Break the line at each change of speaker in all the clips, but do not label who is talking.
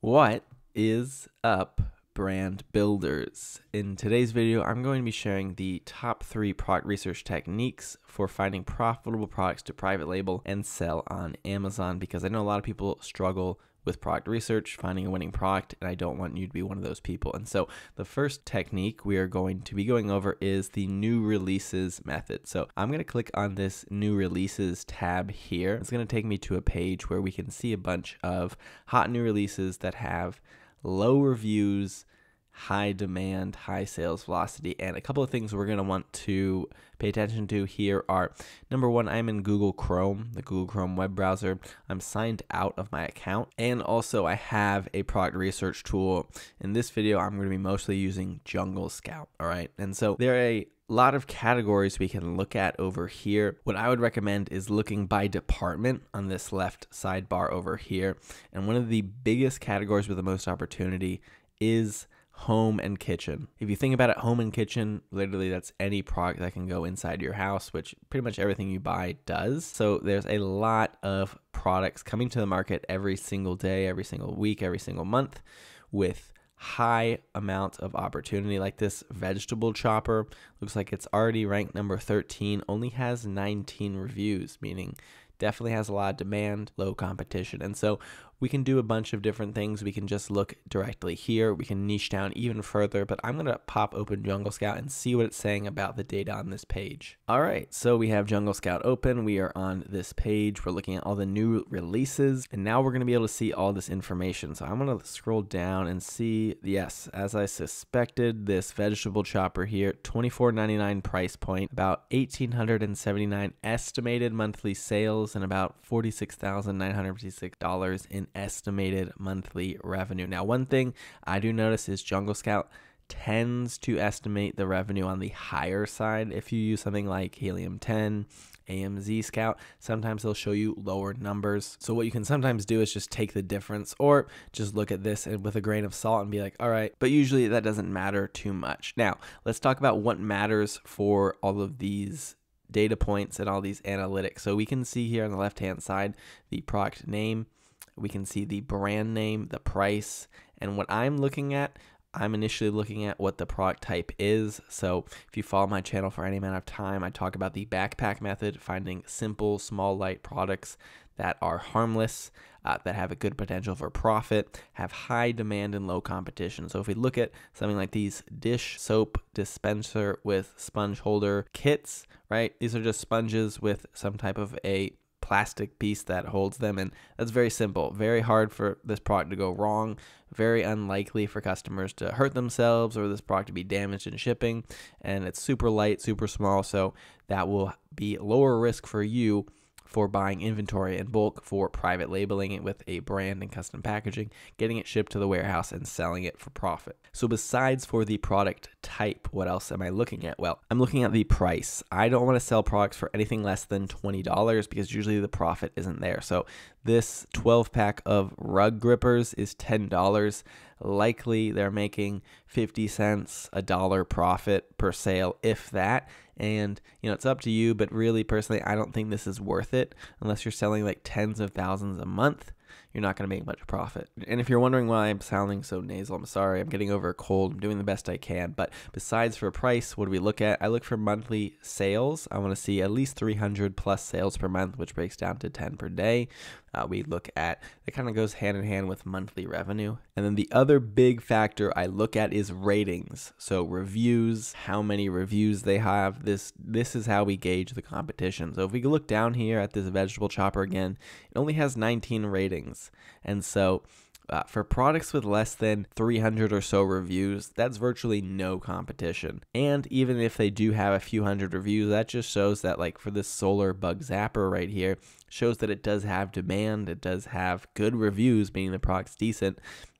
What is up, brand builders? In today's video, I'm going to be sharing the top three product research techniques for finding profitable products to private label and sell on Amazon because I know a lot of people struggle with product research, finding a winning product, and I don't want you to be one of those people. And so the first technique we are going to be going over is the new releases method. So I'm going to click on this new releases tab here. It's going to take me to a page where we can see a bunch of hot new releases that have low reviews high demand, high sales velocity. And a couple of things we're going to want to pay attention to here are number one, I'm in Google Chrome, the Google Chrome web browser. I'm signed out of my account. And also, I have a product research tool. In this video, I'm going to be mostly using Jungle Scout. All right. And so there are a lot of categories we can look at over here. What I would recommend is looking by department on this left sidebar over here. And one of the biggest categories with the most opportunity is home and kitchen. If you think about it, home and kitchen, literally that's any product that can go inside your house, which pretty much everything you buy does. So there's a lot of products coming to the market every single day, every single week, every single month with high amount of opportunity like this vegetable chopper looks like it's already ranked number 13 only has 19 reviews meaning definitely has a lot of demand low competition and so we can do a bunch of different things. We can just look directly here. We can niche down even further, but I'm going to pop open Jungle Scout and see what it's saying about the data on this page. All right, so we have Jungle Scout open. We are on this page. We're looking at all the new releases, and now we're going to be able to see all this information. So I'm to scroll down and see, yes, as I suspected, this vegetable chopper here, $24.99 price point, about 1,879 estimated monthly sales, and about $46,956 in estimated monthly revenue. Now, one thing I do notice is Jungle Scout tends to estimate the revenue on the higher side. If you use something like Helium 10, AMZ Scout, sometimes they'll show you lower numbers. So what you can sometimes do is just take the difference or just look at this and with a grain of salt and be like, all right, but usually that doesn't matter too much. Now, let's talk about what matters for all of these data points and all these analytics. So we can see here on the left-hand side the product name, we can see the brand name, the price, and what I'm looking at, I'm initially looking at what the product type is. So if you follow my channel for any amount of time, I talk about the backpack method, finding simple, small, light products that are harmless, uh, that have a good potential for profit, have high demand and low competition. So if we look at something like these dish soap dispenser with sponge holder kits, right? These are just sponges with some type of a plastic piece that holds them and that's very simple. Very hard for this product to go wrong. Very unlikely for customers to hurt themselves or this product to be damaged in shipping and it's super light super small so that will be lower risk for you for buying inventory in bulk for private labeling it with a brand and custom packaging, getting it shipped to the warehouse and selling it for profit. So besides for the product type, what else am I looking at? Well, I'm looking at the price. I don't want to sell products for anything less than $20 because usually the profit isn't there. So this 12 pack of rug grippers is $10 likely they're making 50 cents a dollar profit per sale if that and you know it's up to you but really personally i don't think this is worth it unless you're selling like tens of thousands a month you're not going to make much profit. And if you're wondering why I'm sounding so nasal, I'm sorry. I'm getting over a cold. I'm doing the best I can. But besides for price, what do we look at? I look for monthly sales. I want to see at least 300 plus sales per month, which breaks down to 10 per day. Uh, we look at it kind of goes hand in hand with monthly revenue. And then the other big factor I look at is ratings. So reviews, how many reviews they have. This this is how we gauge the competition. So if we look down here at this vegetable chopper again, it only has 19 ratings. And so uh, for products with less than 300 or so reviews, that's virtually no competition. And even if they do have a few hundred reviews, that just shows that, like for this solar bug zapper right here, shows that it does have demand, it does have good reviews, meaning the product's decent.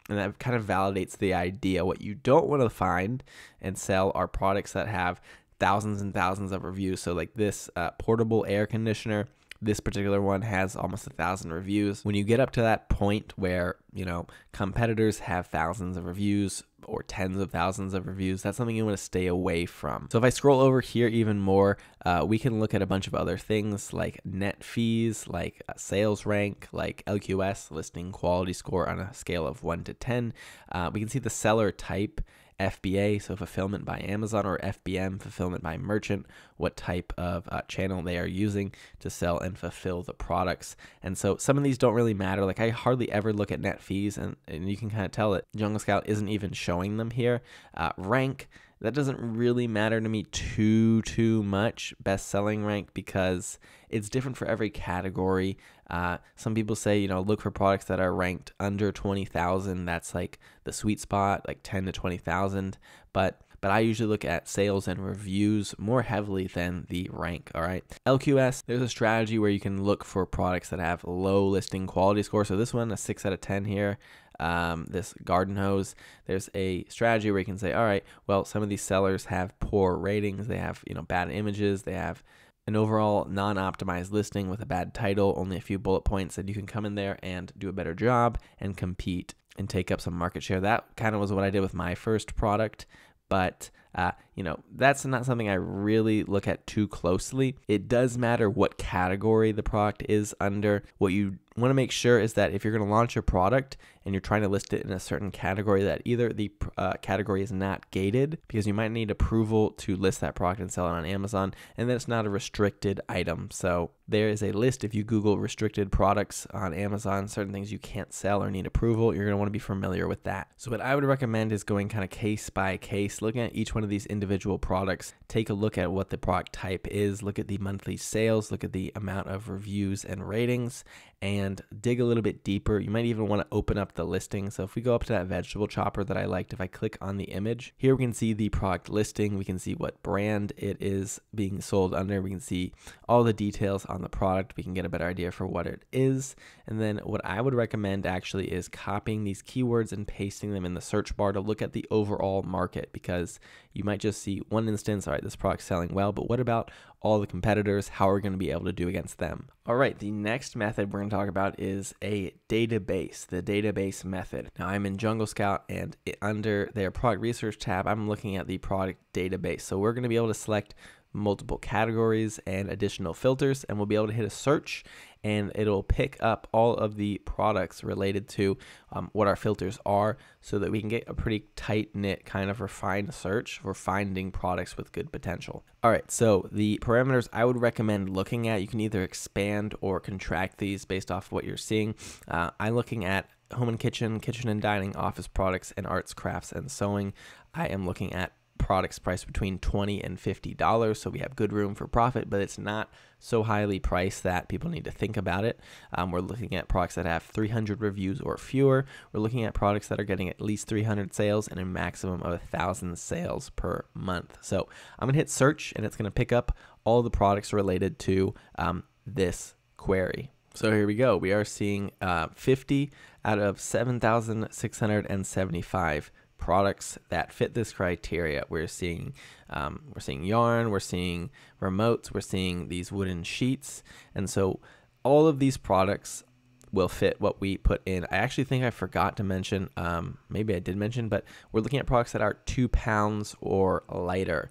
And that kind of validates the idea. What you don't want to find and sell are products that have thousands and thousands of reviews. So, like this uh, portable air conditioner This particular one has almost a thousand reviews. When you get up to that point where, you know, competitors have thousands of reviews or tens of thousands of reviews, that's something you want to stay away from. So if I scroll over here even more, uh, we can look at a bunch of other things like net fees, like uh, sales rank, like LQS, listing quality score on a scale of 1 to 10. Uh, we can see the seller type FBA, so fulfillment by Amazon, or FBM, fulfillment by merchant, what type of uh, channel they are using to sell and fulfill the products. And so some of these don't really matter. Like I hardly ever look at net fees, and, and you can kind of tell that Jungle Scout isn't even showing them here. Uh, rank, that doesn't really matter to me too too much best selling rank because it's different for every category uh, some people say you know look for products that are ranked under 20000 that's like the sweet spot like 10 to 20000 but but I usually look at sales and reviews more heavily than the rank. All right. LQS, there's a strategy where you can look for products that have low listing quality score. So this one, a 6 out of 10 here um, this garden hose, there's a strategy where you can say, all right, well, some of these sellers have poor ratings, they have you know bad images, they have an overall non-optimized listing with a bad title, only a few bullet points, and you can come in there and do a better job and compete and take up some market share. That kind of was what I did with my first product, but uh, you know, that's not something I really look at too closely. It does matter what category the product is under. What you want to make sure is that if you're going to launch a product and you're trying to list it in a certain category, that either the uh, category is not gated because you might need approval to list that product and sell it on Amazon, and then it's not a restricted item. So there is a list if you Google restricted products on Amazon, certain things you can't sell or need approval, you're going to want to be familiar with that. So, what I would recommend is going kind of case by case, looking at each one of these individual products, take a look at what the product type is, look at the monthly sales, look at the amount of reviews and ratings, and dig a little bit deeper. You might even want to open up the listing. So if we go up to that vegetable chopper that I liked, if I click on the image, here we can see the product listing. We can see what brand it is being sold under. We can see all the details on the product. We can get a better idea for what it is. And then what I would recommend actually is copying these keywords and pasting them in the search bar to look at the overall market because you might just see one instance, all right, this product's selling well, but what about all the competitors? How we're we going to be able to do against them? All right, the next method we're going to talk about is a database, the database method. Now, I'm in Jungle Scout and under their product research tab, I'm looking at the product database. So we're going to be able to select multiple categories and additional filters and we'll be able to hit a search and it'll pick up all of the products related to um, what our filters are so that we can get a pretty tight knit kind of refined search for finding products with good potential. All right, so the parameters I would recommend looking at, you can either expand or contract these based off of what you're seeing. Uh, I'm looking at home and kitchen, kitchen and dining, office products, and arts, crafts, and sewing. I am looking at products priced between 20 and 50 dollars so we have good room for profit but it's not so highly priced that people need to think about it. Um, we're looking at products that have 300 reviews or fewer. We're looking at products that are getting at least 300 sales and a maximum of a thousand sales per month. So i'm going to hit search and it's going to pick up all the products related to um, this query. So here we go. We are seeing uh, 50 out of 7,675 products that fit this criteria. We're seeing um, we're seeing yarn, we're seeing remotes, we're seeing these wooden sheets, and so all of these products will fit what we put in. I actually think I forgot to mention, um, maybe I did mention, but we're looking at products that are two pounds or lighter.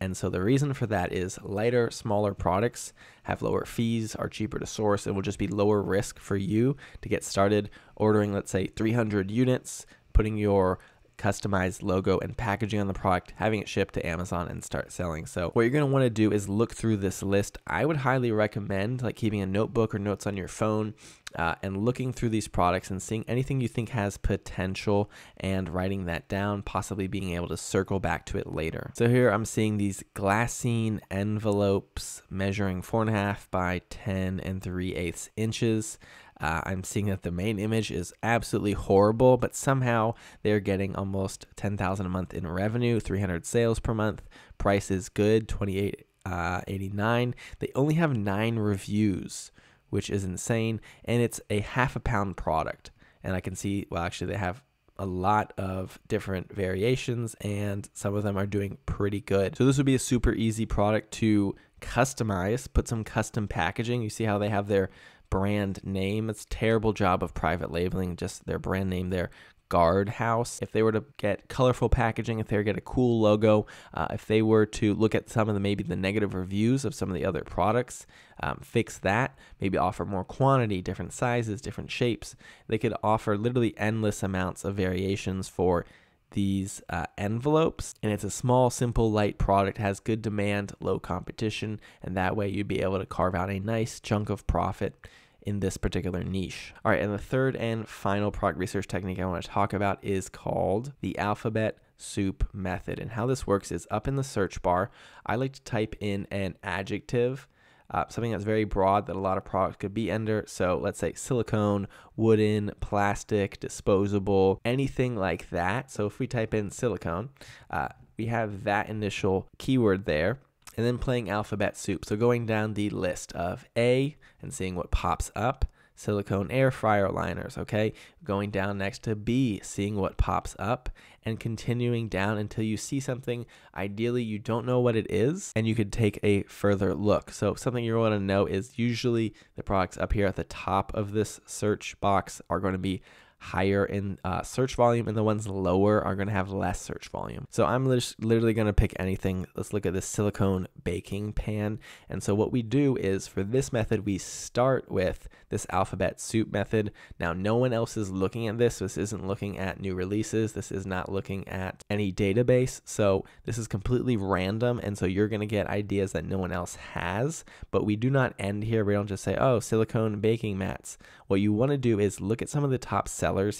And so the reason for that is lighter, smaller products have lower fees, are cheaper to source, and will just be lower risk for you to get started ordering, let's say, 300 units, putting your customized logo and packaging on the product, having it shipped to Amazon and start selling. So what you're going to want to do is look through this list. I would highly recommend like keeping a notebook or notes on your phone uh, and looking through these products and seeing anything you think has potential and writing that down, possibly being able to circle back to it later. So here I'm seeing these glassine envelopes measuring four and a half by 10 and 3 eighths inches. Uh, I'm seeing that the main image is absolutely horrible, but somehow they're getting almost 10,000 a month in revenue, 300 sales per month. Price is good, 28.89. Uh, they only have nine reviews, which is insane, and it's a half a pound product. And I can see, well, actually, they have a lot of different variations and some of them are doing pretty good. So this would be a super easy product to customize, put some custom packaging. You see how they have their brand name. It's terrible job of private labeling, just their brand name there. Guard House. If they were to get colorful packaging, if they were to get a cool logo, uh, if they were to look at some of the maybe the negative reviews of some of the other products, um, fix that, maybe offer more quantity, different sizes, different shapes, they could offer literally endless amounts of variations for these uh, envelopes and it's a small simple light product has good demand low competition and that way you'd be able to carve out a nice chunk of profit in this particular niche. All right, and the third and final product research technique I want to talk about is called the alphabet soup method. And how this works is up in the search bar, I like to type in an adjective, uh, something that's very broad that a lot of products could be under. So let's say silicone, wooden, plastic, disposable, anything like that. So if we type in silicone, uh, we have that initial keyword there and then playing alphabet soup. So going down the list of A and seeing what pops up, silicone air fryer liners, okay? Going down next to B, seeing what pops up, and continuing down until you see something. Ideally, you don't know what it is, and you could take a further look. So, something you want to know is usually the products up here at the top of this search box are going to be higher in uh, search volume and the ones lower are going to have less search volume. So I'm literally going to pick anything. Let's look at this silicone baking pan. And so what we do is for this method, we start with this alphabet soup method. Now, no one else is looking at this. This isn't looking at new releases. This is not looking at any database. So this is completely random. And so you're going to get ideas that no one else has. But we do not end here. We don't just say, oh, silicone baking mats. What you want to do is look at some of the top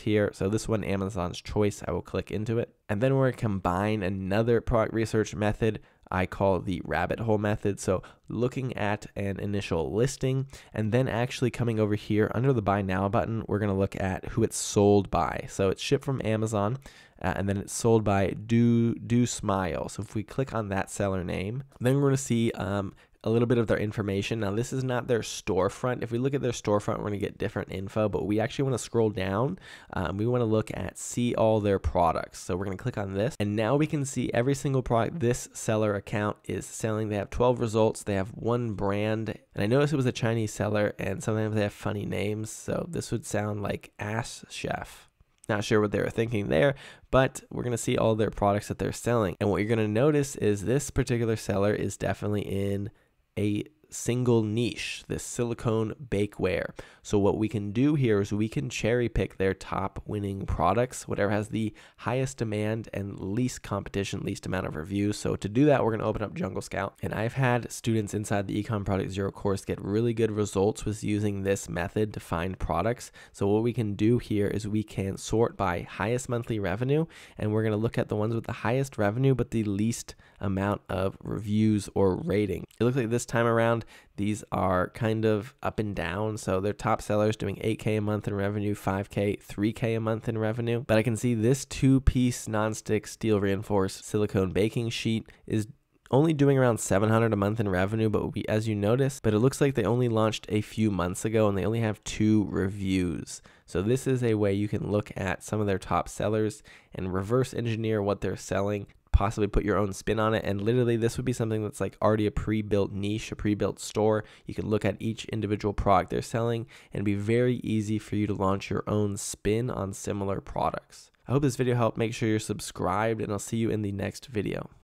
here. So this one, Amazon's Choice, I will click into it. And then we're to combine another product research method I call the rabbit hole method. So looking at an initial listing and then actually coming over here under the buy now button, we're going to look at who it's sold by. So it's shipped from Amazon uh, and then it's sold by Do Do Smile. So if we click on that seller name, then we're going to see um, a little bit of their information. Now, this is not their storefront. If we look at their storefront, we're going to get different info, but we actually want to scroll down. Um, we want to look at see all their products. So we're going to click on this, and now we can see every single product this seller account is selling. They have 12 results. They have one brand, and I noticed it was a Chinese seller, and sometimes they have funny names. So this would sound like Ass Chef. Not sure what they were thinking there, but we're going to see all their products that they're selling. And what you're going to notice is this particular seller is definitely in a single niche, this silicone bakeware. So what we can do here is we can cherry pick their top winning products, whatever has the highest demand and least competition, least amount of reviews. So to do that, we're going to open up Jungle Scout. And I've had students inside the Ecom Project Zero course get really good results with using this method to find products. So what we can do here is we can sort by highest monthly revenue, and we're going to look at the ones with the highest revenue, but the least amount of reviews or rating. It looks like this time around, these are kind of up and down. So their top sellers doing 8K a month in revenue, 5K, 3K a month in revenue. But I can see this two piece nonstick steel reinforced silicone baking sheet is only doing around 700 a month in revenue but we, as you notice but it looks like they only launched a few months ago and they only have two reviews so this is a way you can look at some of their top sellers and reverse engineer what they're selling possibly put your own spin on it. And literally, this would be something that's like already a pre built niche, a pre built store. You can look at each individual product they're selling and be very easy for you to launch your own spin on similar products. I hope this video helped. Make sure you're subscribed, and I'll see you in the next video.